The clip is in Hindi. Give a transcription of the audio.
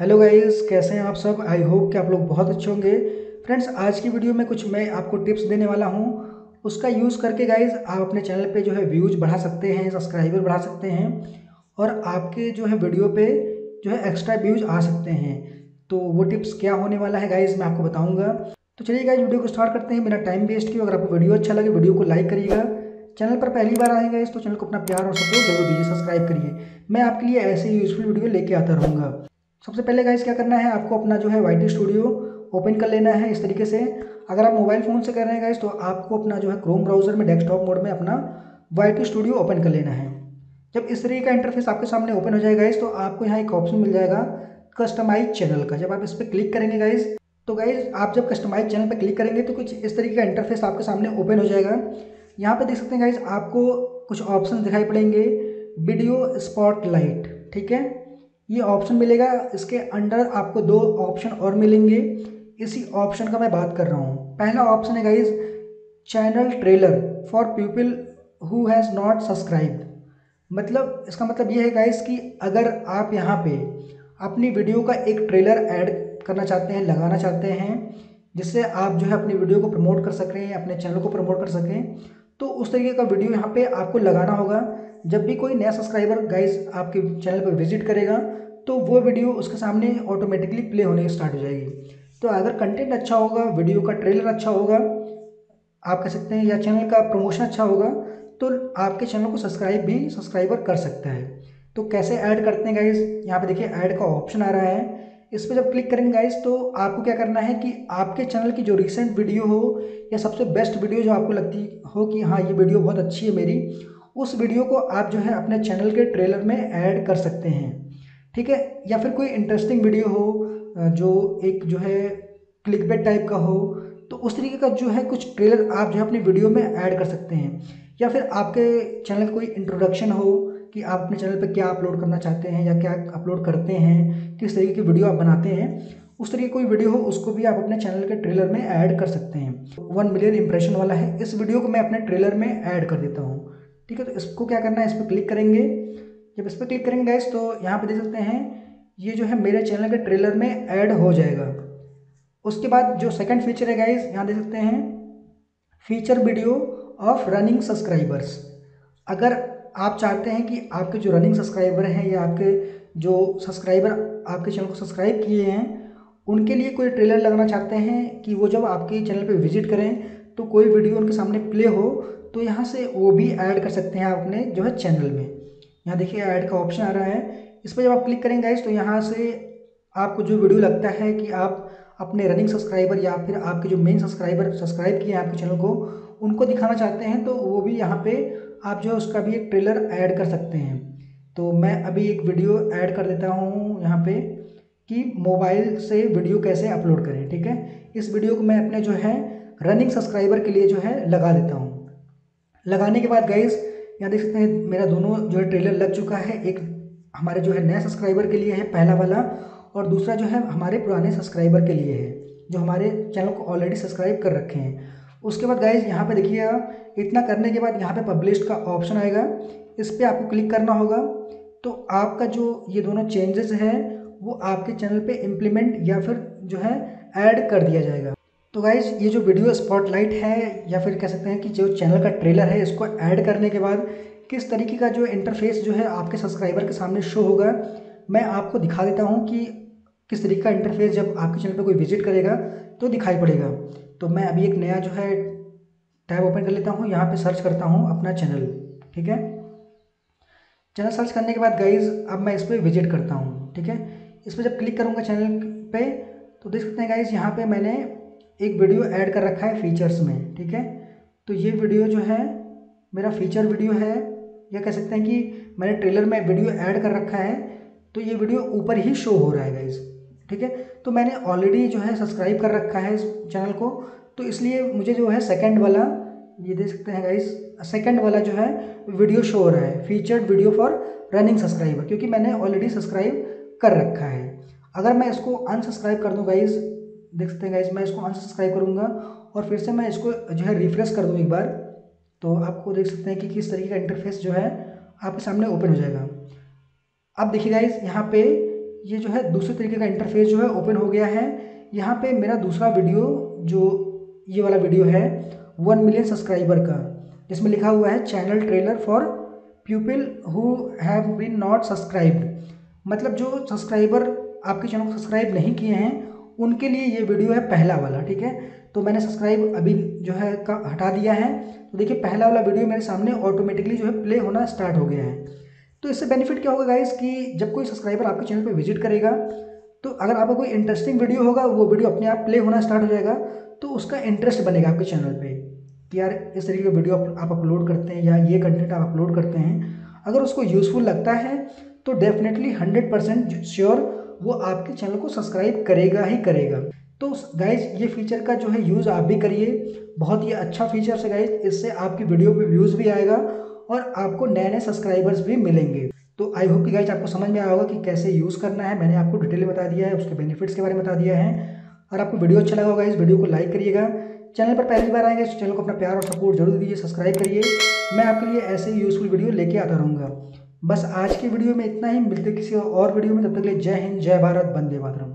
हेलो गाइस कैसे हैं आप सब? आई होप कि आप लोग बहुत अच्छे होंगे। फ्रेंड्स आज की वीडियो में कुछ मैं आपको टिप्स देने वाला हूँ। उसका यूज़ करके गाइस आप अपने चैनल पे जो है व्यूज़ बढ़ा सकते हैं सब्सक्राइबर बढ़ा सकते हैं और आपके जो है वीडियो पे जो है एक्स्ट्रा व्यूज़ आ सकते हैं। तो वो टिप्स क्या होने वाला है गाइज़ मैं आपको बताऊँगा। तो चलिए गाइज़ वीडियो को स्टार्ट करते हैं बिना टाइम वेस्ट किए अगर आपको वीडियो अच्छा लगे वीडियो को लाइक करिएगा। चैनल पर पहली बार आएँगे इस तो चैनल को अपना प्यार और सपोर्ट ज़रूर दीजिए सब्सक्राइब करिए। मैं आपके लिए ऐसे यूजफुल वीडियो लेके आता रहूँगा। सबसे पहले गाइस क्या करना है, आपको अपना जो है वाई स्टूडियो ओपन कर लेना है इस तरीके से। अगर आप मोबाइल फ़ोन से कर रहे हैं गाइस तो आपको अपना जो है क्रोम ब्राउज़र में डेस्कटॉप मोड में अपना वाई स्टूडियो ओपन कर लेना है। जब इस तरीके का इंटरफेस आपके सामने ओपन हो जाएगा गाइस तो आपको यहाँ एक ऑप्शन मिल जाएगा कस्टमाइज चैनल का। जब आप इस पर क्लिक करेंगे गाइज़ तो गाइज़ आप जब कस्टमाइज चैनल पर क्लिक करेंगे तो कुछ इस तरीके का इंटरफेस आपके सामने ओपन हो जाएगा। यहाँ पर देख सकते हैं गाइज़ आपको कुछ ऑप्शन दिखाई पड़ेंगे वीडियो स्पॉटलाइट ठीक है? ये ऑप्शन मिलेगा, इसके अंडर आपको दो ऑप्शन और मिलेंगे। इसी ऑप्शन का मैं बात कर रहा हूँ। पहला ऑप्शन है guys channel trailer for people who has not subscribe मतलब इसका मतलब ये है गाइज़ कि अगर आप यहाँ पे अपनी वीडियो का एक ट्रेलर ऐड करना चाहते हैं, लगाना चाहते हैं, जिससे आप जो है अपनी वीडियो को प्रमोट कर सकें, अपने चैनल को प्रमोट कर सकें तो उस तरीके का वीडियो यहाँ पे आपको लगाना होगा। जब भी कोई नया सब्सक्राइबर गाइज़ आपके चैनल पर विज़िट करेगा तो वो वीडियो उसके सामने ऑटोमेटिकली प्ले होने स्टार्ट हो जाएगी। तो अगर कंटेंट अच्छा होगा वीडियो का ट्रेलर अच्छा होगा, आप कह सकते हैं या चैनल का प्रमोशन अच्छा होगा तो आपके चैनल को सब्सक्राइब भी सब्सक्राइबर कर सकता है। तो कैसे ऐड करते हैं गाइज़ यहाँ पे देखिए ऐड का ऑप्शन आ रहा है। इस पर जब क्लिक करेंगे गाइज़ तो आपको क्या करना है कि आपके चैनल की जो रिसेंट वीडियो हो, या सबसे बेस्ट वीडियो जो आपको लगती हो कि हाँ ये वीडियो बहुत अच्छी है मेरी उस वीडियो को आप जो है अपने चैनल के ट्रेलर में ऐड कर सकते हैं। ठीक है? या फिर कोई इंटरेस्टिंग वीडियो हो जो एक जो है क्लिक टाइप का हो तो उस तरीके का जो है कुछ ट्रेलर आप जो है अपनी वीडियो में ऐड कर सकते हैं। या फिर आपके चैनल कोई इंट्रोडक्शन हो कि आप अपने चैनल पर क्या अपलोड करना चाहते हैं या क्या अपलोड करते हैं किस तरीके की वीडियो आप बनाते हैं। उस तरीके कोई वीडियो हो, उसको भी आप अपने चैनल के ट्रेलर में ऐड कर सकते हैं। वन मिलियन इंप्रेशन वाला है। इस वीडियो को मैं अपने ट्रेलर में ऐड कर देता हूँ। ठीक है तो इसको क्या करना है, इस पर क्लिक करेंगे। जब इस पर क्लिक करेंगे गैस तो यहाँ पे देख सकते हैं, ये जो है मेरे चैनल के ट्रेलर में ऐड हो जाएगा। उसके बाद जो सेकंड फीचर है गाइस यहाँ देख सकते हैं feature video of running subscribers अगर आप चाहते हैं कि आपके जो रनिंग सब्सक्राइबर हैं या आपके जो सब्सक्राइबर आपके चैनल को सब्सक्राइब किए हैं, उनके लिए कोई ट्रेलर लगाना चाहते हैं कि वो जब आपके चैनल पे विज़िट करें तो कोई वीडियो उनके सामने प्ले हो तो यहाँ से वो भी ऐड कर सकते हैं आप अपने जो है चैनल में। यहाँ देखिए ऐड का ऑप्शन आ रहा है। इस पर जब आप क्लिक करेंगे तो यहाँ से आपको जो वीडियो लगता है कि आप अपने रनिंग सब्सक्राइबर या फिर आपके जो मेन सब्सक्राइबर सब्सक्राइब किए हैं आपके चैनल को, उनको दिखाना चाहते हैं तो वो भी यहाँ पे आप जो है उसका भी एक ट्रेलर ऐड कर सकते हैं। तो मैं अभी एक वीडियो ऐड कर देता हूँ यहाँ पे कि मोबाइल से वीडियो कैसे अपलोड करें, ठीक है? इस वीडियो को मैं अपने जो है रनिंग सब्सक्राइबर के लिए जो है लगा देता हूँ। लगाने के बाद गाइज़ यहाँ देख सकते हैं, मेरा दोनों जो है ट्रेलर लग चुका है। एक हमारे जो है नए सब्सक्राइबर के लिए है, पहला वाला, और दूसरा जो है हमारे पुराने सब्सक्राइबर के लिए है, जो हमारे चैनल को ऑलरेडी सब्सक्राइब कर रखे हैं। उसके बाद गाइज़ यहाँ पे देखिएगा इतना करने के बाद यहाँ पे पब्लिश का ऑप्शन आएगा। इस पर आपको क्लिक करना होगा। तो आपका जो ये दोनों चेंजेस हैं, वो आपके चैनल पे इम्प्लीमेंट या फिर जो है ऐड कर दिया जाएगा। तो गाइज़ ये जो वीडियो स्पॉटलाइट है, या फिर कह सकते हैं कि जो चैनल का ट्रेलर है, इसको ऐड करने के बाद किस तरीके का जो इंटरफेस जो है आपके सब्सक्राइबर के सामने शो होगा, मैं आपको दिखा देता हूँ कि किस तरीके का इंटरफेस जब आपके चैनल पर कोई विज़िट करेगा तो दिखाई पड़ेगा। तो मैं अभी एक नया जो है टैब ओपन कर लेता हूँ, यहाँ पे सर्च करता हूँ अपना चैनल ठीक है? चैनल सर्च करने के बाद गाइज़ अब मैं इस पर विज़िट करता हूँ, ठीक है? इस पर जब क्लिक करूँगा चैनल पे तो देख सकते हैं गाइज़ यहाँ पे मैंने एक वीडियो ऐड कर रखा है फीचर्स में, ठीक है? तो ये वीडियो जो है, मेरा फीचर वीडियो है, या कह सकते हैं कि मैंने ट्रेलर में वीडियो ऐड कर रखा है तो ये वीडियो ऊपर ही शो हो रहा है गाइज़ ठीक है? तो मैंने ऑलरेडी जो है सब्सक्राइब कर रखा है इस चैनल को तो इसलिए मुझे जो है सेकंड वाला, ये देख सकते हैं गाइस सेकंड वाला जो है वीडियो शो हो रहा है featured video for running subscriber क्योंकि मैंने ऑलरेडी सब्सक्राइब कर रखा है। अगर मैं इसको अनसब्सक्राइब कर दूँ गाइज़ देख सकते हैं गाइज़ मैं इसको अनसब्सक्राइब करूँगा और फिर से मैं इसको जो है रिफ्रेश कर दूँ एक बार। तो आपको देख सकते हैं कि किस तरीके का इंटरफेस जो है आपके सामने ओपन हो जाएगा। अब देखिए गाइज़ यहाँ पे ये जो है दूसरे तरीके का इंटरफेस जो है ओपन हो गया है। यहाँ पे मेरा दूसरा वीडियो जो ये वाला वीडियो है वन मिलियन सब्सक्राइबर का। जिसमें लिखा हुआ है channel trailer for people who have been not subscribed मतलब जो सब्सक्राइबर आपके चैनल को सब्सक्राइब नहीं किए हैं उनके लिए ये वीडियो है पहला वाला, ठीक है? तो मैंने सब्सक्राइब अभी जो है का हटा दिया है। तो देखिए, पहला वाला वीडियो मेरे सामने ऑटोमेटिकली जो है प्ले होना स्टार्ट हो गया है। तो इससे बेनिफिट क्या होगा गाइस कि जब कोई सब्सक्राइबर आपके चैनल पर विज़िट करेगा तो अगर आपका कोई इंटरेस्टिंग वीडियो होगा, वो वीडियो अपने आप प्ले होना स्टार्ट हो जाएगा तो उसका इंटरेस्ट बनेगा आपके चैनल पर कि यार, इस तरीके का वीडियो आप अपलोड करते हैं या ये कंटेंट आप अपलोड करते हैं। अगर उसको यूज़फुल लगता है तो डेफिनेटली हंड्रेड परसेंट श्योर वो आपके चैनल को सब्सक्राइब करेगा ही करेगा। तो गाइज़ ये फीचर का जो है यूज़ आप भी करिए। बहुत ही अच्छा फीचर है गाइज़ इससे आपकी वीडियो पे व्यूज़ भी आएगा और आपको नए नए सब्सक्राइबर्स भी मिलेंगे। तो आई होप कि गाइज़ आपको समझ में आया होगा कि कैसे यूज़ करना है। मैंने आपको डिटेल में बता दिया है, उसके बेनिफिट्स के बारे में बता दिया है। और आपको वीडियो अच्छा लगा होगा इस वीडियो को लाइक करिएगा। चैनल पर पहली बार आएँगे तो चैनल को अपना प्यार और सपोर्ट ज़रूर दीजिए सब्सक्राइब करिए। मैं आपके लिए ऐसे ही यूज़फुल वीडियो लेके आता रहूँगा। बस आज की वीडियो में इतना ही। मिलते किसी और वीडियो में। तब तक के लिए जय हिंद, जय भारत बंदे मातरम।